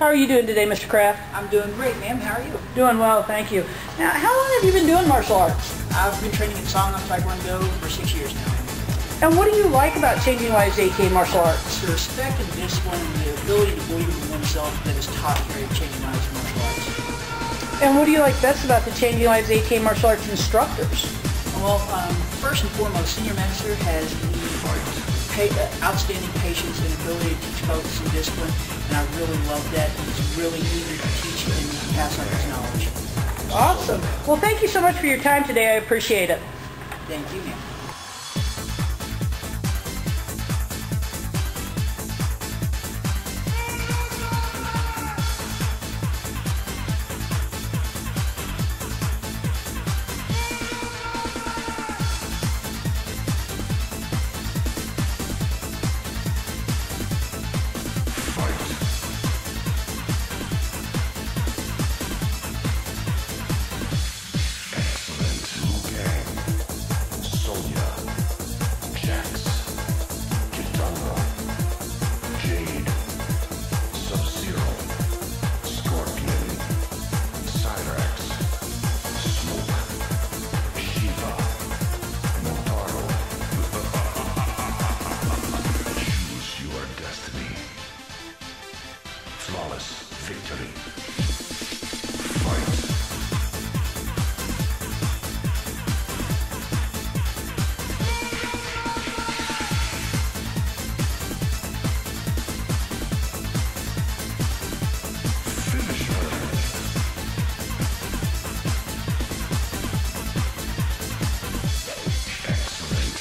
How are you doing today, Mr. Kraft? I'm doing great, ma'am. How are you? Doing well, thank you. Now, how long have you been doing martial arts? I've been training in Songahm Taekwondo for six years now. And what do you like about Changing Lives AK martial arts? It's the respect and discipline and the ability to believe in oneself that is taught here at Changing Lives Martial Arts. And what do you like best about the Changing Lives AK martial arts instructors? Well, um, first and foremost, Senior Master has pa- uh, outstanding patience and ability to teach focus and discipline, and I really love that. He's really eager to teach and pass on his knowledge. Awesome. Well, thank you so much for your time today. I appreciate it. Thank you, ma'am. Flawless victory. Fight. Excellent.